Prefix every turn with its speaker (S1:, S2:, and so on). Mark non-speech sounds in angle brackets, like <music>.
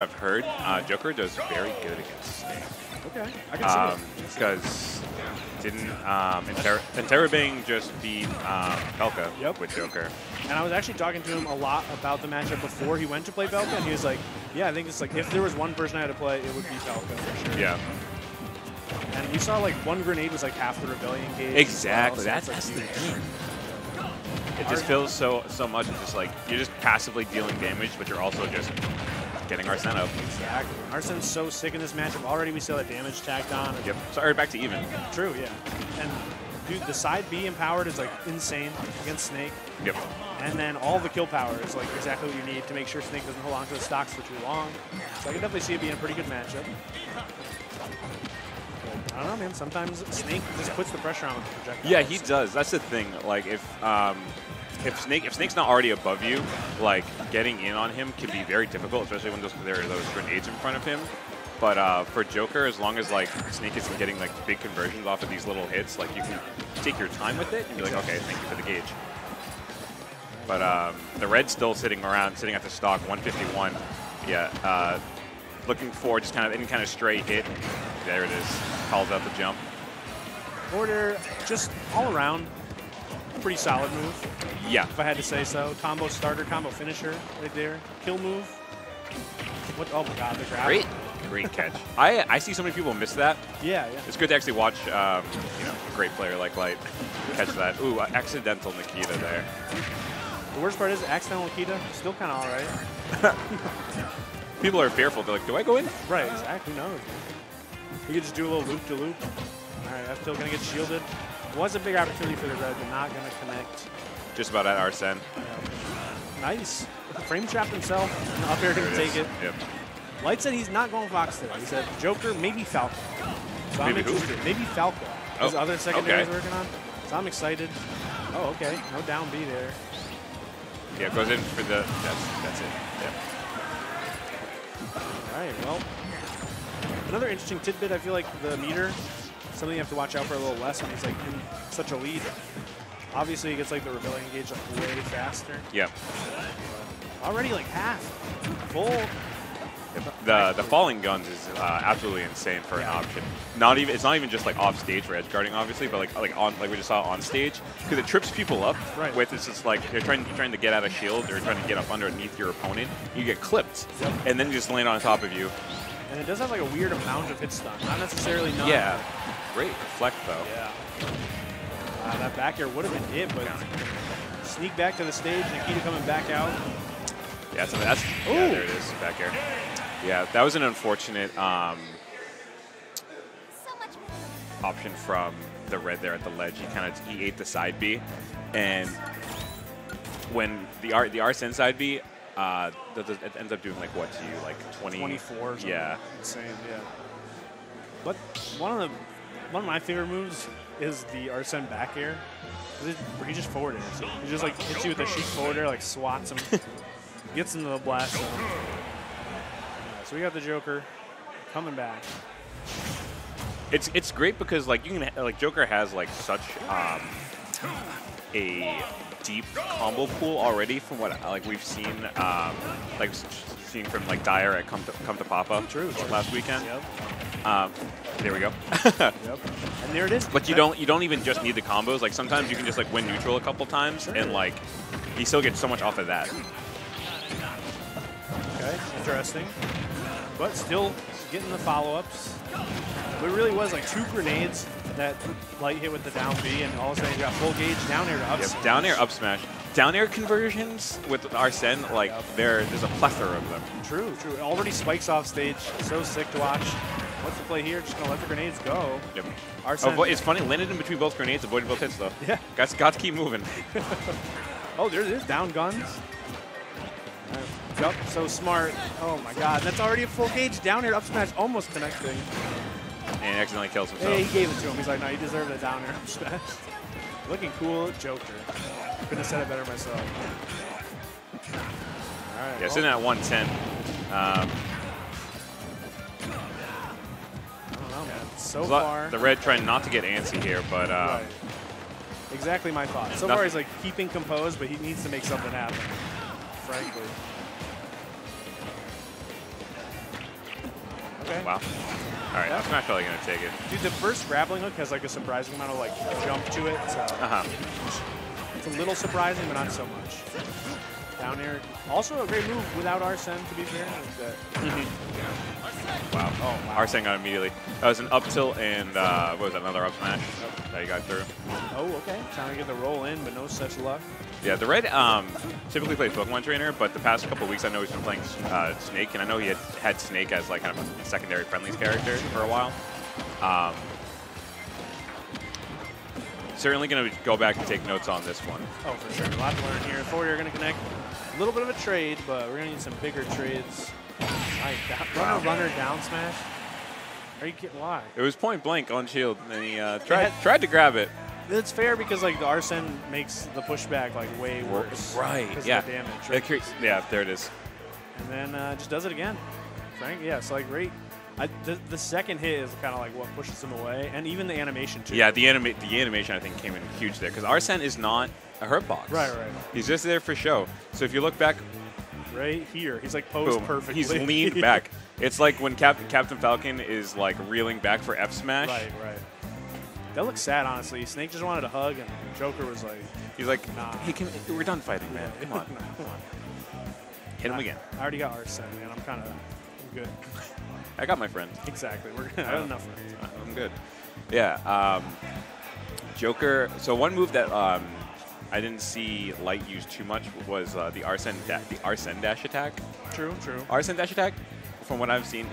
S1: I've heard, uh, Joker does very good against Snake.
S2: Okay, I can see
S1: Um,
S2: it.
S1: because didn't um, Inter Interrobang just beat um, Belka
S2: Yep.
S1: with Joker?
S2: And I was actually talking to him a lot about the matchup before he went to play Belka, and he was like, "Yeah, I think it's like if there was one person I had to play, it would be Belka for sure."
S1: Yeah,
S2: And we saw like one grenade was like half the rebellion gauge. as well,
S1: exactly.
S2: so
S1: That's,
S2: like,
S1: that's the thing. It just feels so so much. It's just like you're just passively dealing damage, but you're also just getting our set up.
S2: Exactly. Arsene's so sick in this matchup. Already we saw that damage tacked on.
S1: Yep. Sorry, back to even.
S2: True, yeah. And dude, the side B empowered is like insane against Snake.
S1: Yep.
S2: And then all the kill power is like exactly what you need to make sure Snake doesn't hold on to the stocks for too long. So I can definitely see it being a pretty good matchup. But I don't know, man. Sometimes Snake just puts the pressure on with the projectiles.
S1: Yeah, he does. That's the thing. Like if um, if Snake if Snake's not already above you, like getting in on him can be very difficult, especially when those, there are those grenades in front of him. But uh, for Joker, as long as like Snake isn't getting like big conversions off of these little hits, like you can take your time with it and be like, okay, thank you for the gauge. But um, the red's still sitting around, sitting at the stock, 151. Yeah, uh, looking for just kind of any kind of straight hit. There it is. Calls out the jump.
S2: Order just all around pretty solid move,
S1: Yeah,
S2: if I had to say so. Combo starter, combo finisher right there. Kill move. What? Oh my god, the grab.
S1: Great, great catch. <laughs> I I see so many people miss that.
S2: Yeah, yeah.
S1: It's good to actually watch, um, you know, a great player like Light <laughs> catch that. Ooh, accidental Nikita there.
S2: The worst part is accidental Nikita, still kind of all right. <laughs>
S1: People are fearful. They're like, do I go in?
S2: Right, exactly. Who knows? We could just do a little loop to loop. All right, that's still going to get shielded. Was a big opportunity for the red, but not going to connect.
S1: Just about at Arsene.
S2: Nice. Frame trap himself. and Up air can take
S1: is.
S2: it.
S1: Yep.
S2: Light said he's not going Fox today. He said Joker, maybe Falco. So I'm
S1: Maybe who?
S2: Maybe Falco. Oh, His
S1: Oh,
S2: other secondary
S1: okay.
S2: he's working on. So I'm excited. Oh, okay. No down B there.
S1: Yeah, goes in for the. That's that's it. Yep.
S2: All right, well, another interesting tidbit. I feel like the meter, something you have to watch out for a little less when he's like in such a lead. Obviously, he gets like the rebellion gauge like way faster.
S1: Yep.
S2: Already like half, full.
S1: The the falling guns is uh, absolutely insane for
S2: Yeah.
S1: an option. Not even it's not even just like off stage for edge guarding, obviously, but like like on like we just saw on stage because it trips people up.
S2: Right.
S1: With it's just like you're trying trying to get out of shield or trying to get up underneath your opponent, you get clipped,
S2: Yep.
S1: and then you just land on top of you.
S2: And it does have like a weird amount of hit stun. Not necessarily none.
S1: Yeah. Great reflect though.
S2: Yeah. Uh, that back air would have been it, but sneak back to the stage. Nikita coming back out.
S1: Yeah, so that's yeah,
S2: Ooh.
S1: there it is back here. Yeah, that was an unfortunate um, option from the red there at the ledge. He kind of he ate the side B, and when the R the Arsene side B, uh, it ends up doing like what to you, like 20,
S2: 24 or.
S1: Yeah,
S2: Insane, yeah. But one of the one of my favorite moves is the Arsene back air. He just forward airs. He just like hits you with a sheet forward air, like swats him, <laughs> gets into the blast zone. So we got the Joker coming back.
S1: it's it's great because like you can like Joker has like such um, a deep combo pool already from what like we've seen um, like seen from like Dyer at Come to Come to Papa
S2: True, true.
S1: last weekend.
S2: Yep.
S1: Um, there we go.
S2: Yep. <laughs> And there it is.
S1: but you don't you don't even just need the combos. Like sometimes you can just like win neutral a couple times
S2: Sure.
S1: and like you still get so much off of that.
S2: Okay, interesting. But still getting the follow-ups. But it really was like two grenades that light hit with the down B, and all of a sudden you got full gauge down air to up.
S1: Yep. Down air up smash. Down air conversions with Arsene, like
S2: Yep.
S1: there there's a plethora of them.
S2: True, true. It already spikes off stage. So sick to watch. What's the play here? Just gonna let the grenades go.
S1: Yep.
S2: Arsene.
S1: Avo- oh, it's funny, landed in between both grenades, avoided both hits though.
S2: Yeah.
S1: Got, got to keep moving. <laughs>
S2: Oh, there it is. Down guns. Yup, so smart. Oh my god, that's already a full gauge. Down air up smash, almost connecting.
S1: And he accidentally kills himself.
S2: Hey, he gave it to him. He's like, no, you deserve a down air up smash. <laughs> Looking cool, Joker. Couldn't have said it better myself. All right.
S1: Yeah,
S2: well,
S1: sitting at 110. Um,
S2: know. So
S1: there's a lot-
S2: far,
S1: the red trying not to get antsy here, but uh,
S2: right. Exactly my thought. So
S1: Nothing-
S2: far, he's like keeping composed, but he needs to make something happen. Frankly. Okay.
S1: Wow. All right,
S2: Yeah.
S1: up smash probably gonna take it.
S2: Dude, the first grappling hook has like a surprising amount of like jump to it. So
S1: Uh huh.
S2: it's a little surprising, but not so much. Down air, also a great move without Arsene, to be fair. Like that.
S1: Wow.
S2: Oh, wow.
S1: Arsene got immediately. That was an up tilt and uh, what was that, another up smash that he got through.
S2: Oh, okay. Trying to get the roll in, but no such luck.
S1: Yeah, the red um, typically plays Pokemon Trainer, but the past couple weeks I know he's been playing uh, Snake, and I know he had had Snake as like kind of a secondary friendlies character for a while. Um, certainly going to go back and take notes on this one.
S2: Oh, for sure. A lot to learn here. Forward, are going to connect. A little bit of a trade, but we're going to need some bigger trades. Right, down, runner, runner, down smash. Are you kidding? Why?
S1: It was point blank on shield, and he uh, tried
S2: had-
S1: tried to grab it.
S2: It's fair because like the Arsene makes the pushback like way worse.
S1: right, yeah.
S2: of the damage. Right?
S1: cre- yeah, there it is.
S2: And then uh, just does it again. Frank, yeah, so like right. I, the, the second hit is kind of like what pushes him away, and even the animation too.
S1: Yeah, the anima- the animation I think came in huge there because Arsene is not a hurt box.
S2: Right, right.
S1: He's just there for show. So if you look back,
S2: right here, he's like posed
S1: boom,
S2: perfectly.
S1: he's <laughs> leaned back. It's like when Cap- Captain Falcon is like reeling back for F smash.
S2: right, right. That looks sad, honestly. Snake just wanted a hug, and Joker was like,
S1: He's like,
S2: Nah.
S1: hey, can, we're done fighting, man. Come on, <laughs> come on. Hit him again.
S2: I already got Arsene, man. I'm kind of good. <laughs>
S1: I got my friend.
S2: exactly. We're I have enough friends.
S1: I'm good. Yeah. Um, Joker. So one move that um, I didn't see Light use too much was uh, the Arsene da- the Arsene dash attack.
S2: True, true.
S1: Arsene dash attack, from what I've seen,